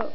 So